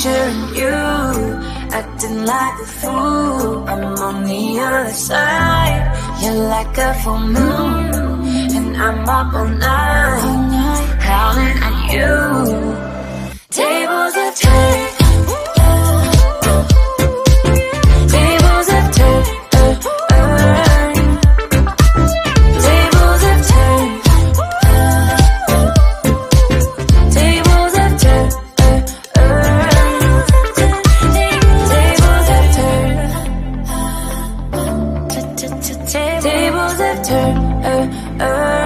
picturing you acting like a fool. I'm on the other side. You're like a full moon, and I'm up all night, howling at you. Tables have turned. Turned. Eh, Tables eh. have turned.